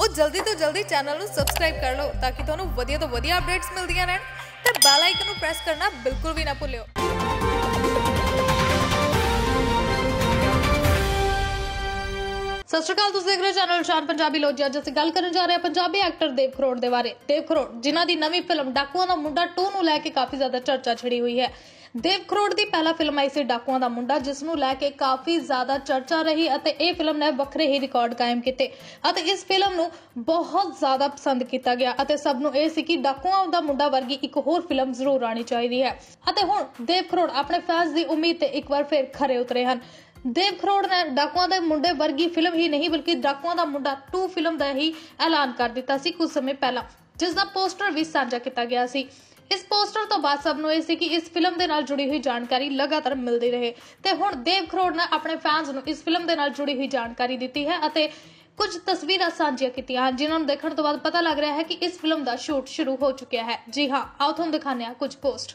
ਉਹ ਜਲਦੀ ਤੋਂ ਜਲਦੀ ਚੈਨਲ ਨੂੰ ਸਬਸਕ੍ਰਾਈਬ ਕਰ ਲਓ ਤਾਂ ਕਿ ਤੁਹਾਨੂੰ ਵਧੀਆ ਤੋਂ ਵਧੀਆ ਅਪਡੇਟਸ ਮਿਲਦੀਆਂ ਰਹਿਣ ਤੇ ਬੈਲ ਆਈਕਨ ਨੂੰ ਪ੍ਰੈਸ ਕਰਨਾ ਬਿਲਕੁਲ ਵੀ ਨਾ ਭੁੱਲਿਓ। ਸਤਿ ਸ਼੍ਰੀ ਅਕਾਲ, ਤੁਸੀਂ ਦੇਖ ਰਹੇ ਹੋ ਚੈਨਲ ਸ਼ਾਨ ਪੰਜਾਬੀ ਲੋਜੀ ਅੱਜ ਅਸੀਂ ਗੱਲ ਕਰਨ ਜਾ ਰਹੇ ਹਾਂ ਪੰਜਾਬੀ ਐਕਟਰ ਦੇਵ ਖਰੋੜ ਦੇ ਬਾਰੇ। ਦੇਵ ਖਰੋੜ, ਜਿਨ੍ਹਾਂ ਦੀ ਨਵੀਂ ਫਿਲਮ ਡਾਕੂਆਂ ਦਾ ਮੁੰਡਾ 2 ਨੂੰ ਲੈ ਕੇ ਕਾਫੀ ਜ਼ਿਆਦਾ ਚਰਚਾ ਛਿੜੀ ਹੋਈ ਹੈ। ਦੇਵ ਖਰੋੜ ਦੀ ਪਹਿਲਾ ਫਿਲਮ ਆਈ ਸੀ ਡਾਕੂਆਂ ਦਾ ਮੁੰਡਾ, ਜਿਸ ਨੂੰ ਲੈ ਕੇ ਕਾਫੀ ਜ਼ਿਆਦਾ ਚਰਚਾ ਰਹੀ ਅਤੇ ਇਹ ਫਿਲਮ ਨੇ ਵੱਖਰੇ ਹੀ ਰਿਕਾਰਡ ਕਾਇਮ ਕੀਤੇ। ਅਤੇ ਇਸ ਫਿਲਮ ਨੂੰ ਬਹੁਤ ਜ਼ਿਆਦਾ ਪਸੰਦ ਕੀਤਾ ਗਿਆ ਅਤੇ ਸਭ ਨੂੰ ਇਹ ਸੀ ਕਿ ਡਾਕੂਆਂ ਦਾ ਮੁੰਡਾ ਵਰਗੀ ਇੱਕ ਹੋਰ ਫਿਲਮ ਜ਼ਰੂਰ ਆਣੀ ਚਾਹੀਦੀ ਹੈ। ਅਤੇ ਹੁਣ ਦੇਵ ਖਰੋੜ ਆਪਣੇ ਫੈਨਸ ਦੀ ਉਮੀਦ ਤੇ ਇੱਕ ਵਾਰ ਫਿਰ ਖਰੇ ਉਤਰੇ ਹਨ। ਦੇਵ ਖਰੋੜ ਨੇ ਡਾਕੂਆਂ ਦੇ ਮੁੰਡੇ ਵਰਗੀ ਫਿਲਮ ਹੀ ਨਹੀਂ, ਬਲਕਿ ਡਾਕੂਆਂ ਦਾ ਮੁੰਡਾ 2 ਫਿਲਮ ਦਾ ਹੀ ਐਲਾਨ ਕਰ ਦਿੱਤਾ ਸੀ ਕੁਝ ਸਮੇਂ ਪਹਿਲਾਂ, ਜਿਸ ਦਾ ਪੋਸਟਰ ਵੀ ਸਾਂਝਾ ਕੀਤਾ ਗਿਆ ਸੀ। ਇਸ ਪੋਸਟਰ ਤੋਂ ਬਾਅਦ ਸਭ ਨੂੰ ਇਹ ਸੀ ਕਿ ਇਸ ਫਿਲਮ ਦੇ ਨਾਲ ਜੁੜੀ ਹੋਈ ਜਾਣਕਾਰੀ ਲਗਾਤਾਰ ਮਿਲਦੀ ਰਹੇ ਤੇ ਹੁਣ ਦੇਵ ਖਰੋੜ ਨੇ ਆਪਣੇ ਫੈਨਸ ਨੂੰ ਇਸ ਫਿਲਮ ਦੇ ਨਾਲ ਜੁੜੀ ਹੋਈ ਜਾਣਕਾਰੀ ਦਿੱਤੀ ਹੈ ਅਤੇ ਕੁਝ ਤਸਵੀਰਾਂ ਸਾਂਝੀਆਂ ਕੀਤੀਆਂ ਹਨ, ਜਿਨ੍ਹਾਂ ਨੂੰ ਦੇਖਣ ਤੋਂ ਬਾਅਦ ਪਤਾ ਲੱਗ ਰਿਹਾ ਹੈ ਕਿ ਇਸ ਫਿਲਮ ਦਾ ਸ਼ੂਟ ਸ਼ੁਰੂ ਹੋ ਚੁੱਕਿਆ ਹੈ। ਜੀ ਹਾਂ, ਆਓ ਤੁਹਾਨੂੰ ਦਿਖਾਉਂਦੇ ਹਾਂ ਕੁਝ ਪੋਸਟ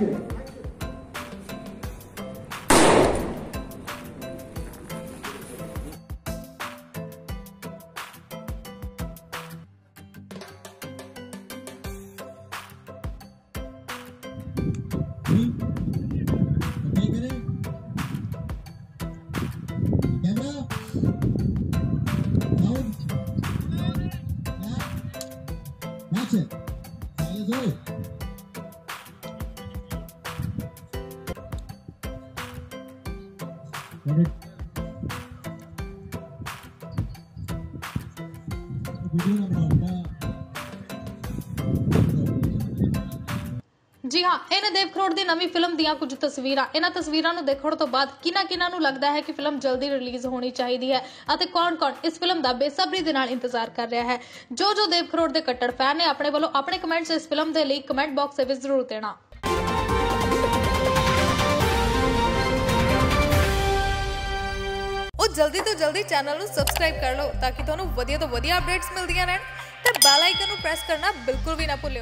球マッチ ਜੀ ਹਾਂ, ਇਹ ਦੇਵ ਖਰੋੜ ਦੀ ਨਵੀਂ ਫਿਲਮ ਦੀਆਂ ਕੁਝ ਤਸਵੀਰਾਂ। ਇਹਨਾਂ ਤਸਵੀਰਾਂ ਨੂੰ ਦੇਖਣ ਤੋਂ ਬਾਅਦ ਕਿਨਾਂ ਕਿਨਾਂ ਨੂੰ ਲੱਗਦਾ ਹੈ ਕਿ ਫਿਲਮ ਜਲਦੀ ਰਿਲੀਜ਼ ਹੋਣੀ ਚਾਹੀਦੀ ਹੈ ਅਤੇ ਕੌਣ-ਕੌਣ ਇਸ ਫਿਲਮ ਦਾ ਬੇਸਬਰੀ ਦੇ ਨਾਲ ਇੰਤਜ਼ਾਰ ਕਰ ਰਿਹਾ ਹੈ। ਜੋ ਜੋ ਦੇਵ ਖਰੋੜ ਦੇ ਕੱਟੜ ਫੈਨ ਨੇ ਆਪਣੇ ਵੱਲੋਂ ਆਪਣੇ ਕਮੈਂਟਸ ਇਸ ਫਿਲਮ ਦੇ ਲਈ ਕਮੈਂਟ ਬਾਕਸ ਵਿੱਚ ਜ਼ਰੂਰ ਦੇਣਾ। ਜਲਦੀ ਤੋਂ ਜਲਦੀ ਚੈਨਲ ਨੂੰ ਸਬਸਕ੍ਰਾਈਬ ਕਰ ਲਓ ਤਾਂ ਕਿ ਤੁਹਾਨੂੰ ਵਧੀਆ ਤੋਂ ਵਧੀਆ ਅਪਡੇਟਸ ਮਿਲਦੀਆਂ ਰਹਿਣ ਤੇ ਬੈਲ ਆਈਕਨ ਨੂੰ ਪ੍ਰੈਸ ਕਰਨਾ ਬਿਲਕੁਲ ਵੀ ਨਾ ਭੁੱਲਿਓ।